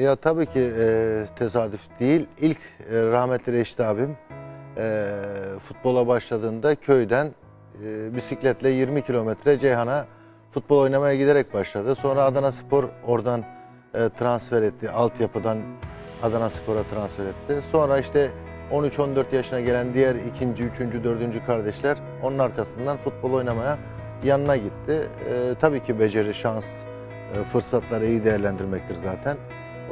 Ya tabii ki e, tesadüf değil. İlk e, rahmetli Reşit abim e, futbola başladığında köyden e, bisikletle 20 kilometre Ceyhan'a futbol oynamaya giderek başladı. Sonra Adana Spor oradan e, transfer etti. Altyapıdan Adana Spor'a transfer etti. Sonra işte 13-14 yaşına gelen diğer ikinci, üçüncü, dördüncü kardeşler onun arkasından futbol oynamaya yanına gitti. E, tabii ki beceri, şans, e, fırsatları iyi değerlendirmektir zaten.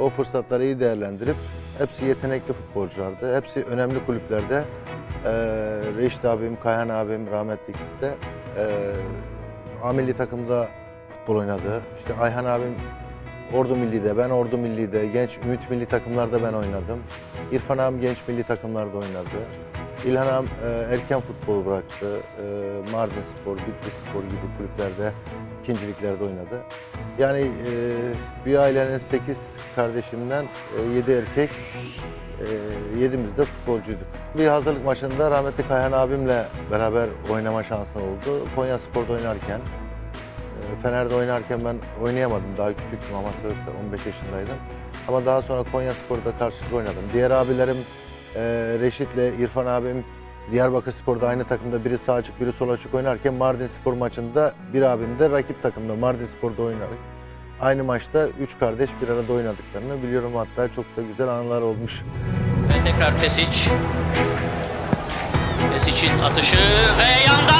O fırsatları iyi değerlendirip hepsi yetenekli futbolculardı. Hepsi önemli kulüplerde. E, Reşit abim, Kayhan abim rahmetli ikisi de e, A milli takımda futbol oynadı. İşte Ayhan abim Ordu Milli'de, ben Ordu Milli'de, genç Ümit Milli takımlarda ben oynadım. İrfan abim genç milli takımlarda oynadı. İlhan e, erken futbol bıraktı. E, Mardin Spor, Bitlis Spor gibi kulüplerde, ikinciliklerde oynadı. Yani e, bir ailenin 8 kardeşinden 7 erkek, e, 7'miz de futbolcuyduk. Bir hazırlık maçında rahmetli Kayhan abimle beraber oynama şansı oldu. Konya Spor'da oynarken, e, Fener'de oynarken ben oynayamadım. Daha küçüktüm, amatörde 15 yaşındaydım. Ama daha sonra Konya Spor'da karşılıklı oynadım. Diğer abilerim e, Reşit'le İrfan abim Diyarbakır Spor'da aynı takımda biri sağ açık biri sol açık oynarken Mardin Spor maçında bir abim de rakip takımda Mardin Spor'da oynadık. Aynı maçta üç kardeş bir arada oynadıklarını biliyorum hatta çok da güzel anılar olmuş. Ve tekrar Pesic. Pesic'in atışı ve yandan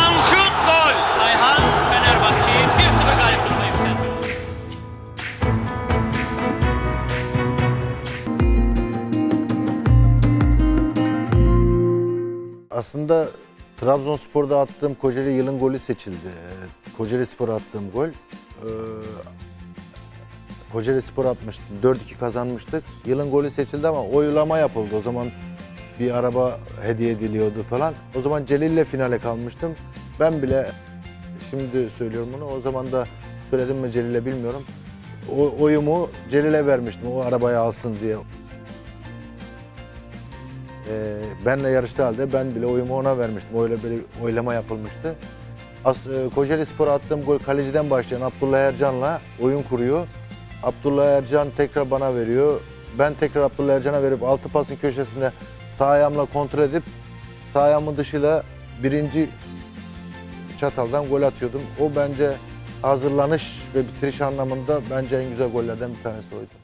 Aslında Trabzonspor'da attığım Kocaeli yılın golü seçildi. Kocaeli Spor'a attığım gol. Ee, Kocaeli Spor atmıştı. 4-2 kazanmıştık. Yılın golü seçildi ama oylama yapıldı. O zaman bir araba hediye ediliyordu falan. O zaman Celil'le finale kalmıştım. Ben bile şimdi söylüyorum bunu. O zaman da söyledim mi Celil'e bilmiyorum. O, oyumu Celil'e vermiştim. O arabayı alsın diye. Ee, benle yarıştığı halde ben bile oyumu ona vermiştim. Öyle bir oylama yapılmıştı. As, e, Kocaeli Spor'a attığım gol kaleciden başlayan Abdullah Ercan'la oyun kuruyor. Abdullah Ercan tekrar bana veriyor. Ben tekrar Abdullah Ercan'a verip altı pasın köşesinde sağ ayağımla kontrol edip sağ ayağımın dışıyla birinci çataldan gol atıyordum. O bence hazırlanış ve bitiriş anlamında bence en güzel gollerden bir tanesi oydu.